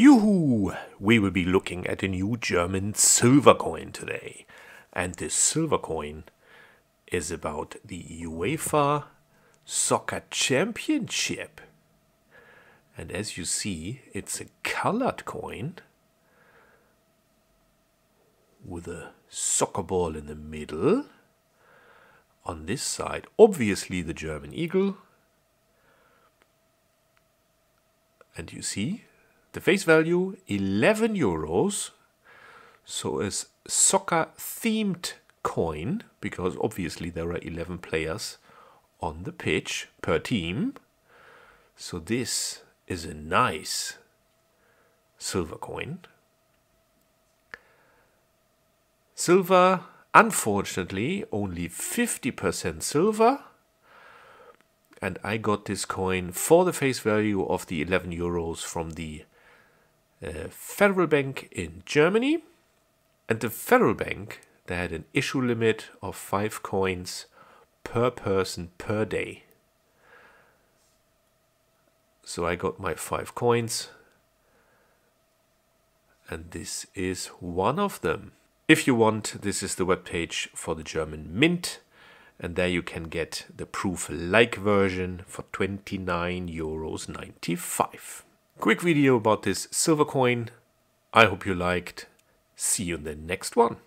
Yoo-hoo! We will be looking at a new German silver coin today. And this silver coin is about the UEFA Soccer Championship. And as you see, it's a colored coin with a soccer ball in the middle. On this side, obviously the German eagle. And you see, the face value 11 euros. So a soccer themed coin, because obviously there are 11 players on the pitch per team. So this is a nice silver coin. Silver, unfortunately, only 50% silver. And I got this coin for the face value of the 11 euros from the uh, Federal Bank in Germany. And the Federal Bank, they had an issue limit of five coins per person per day. So I got my five coins. And this is one of them. If you want, this is the webpage for the German Mint. And there you can get the proof like version for 29 euros 95. Quick video about this silver coin. I hope you liked. See you in the next one.